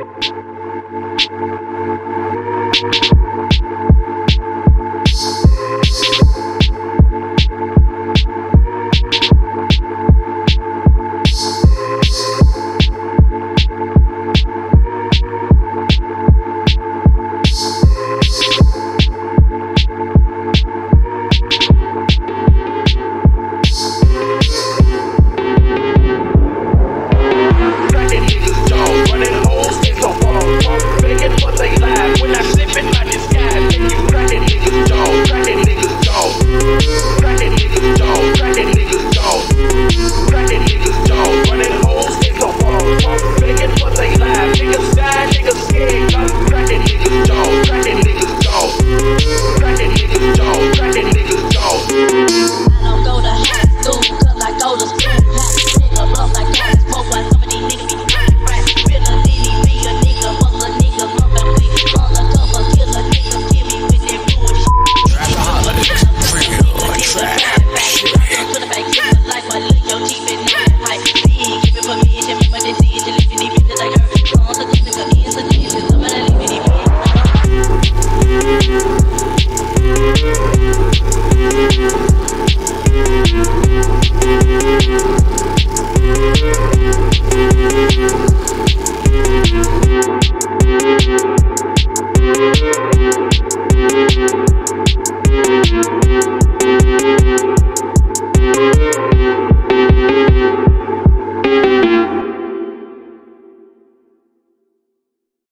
you Bad nigga. scared.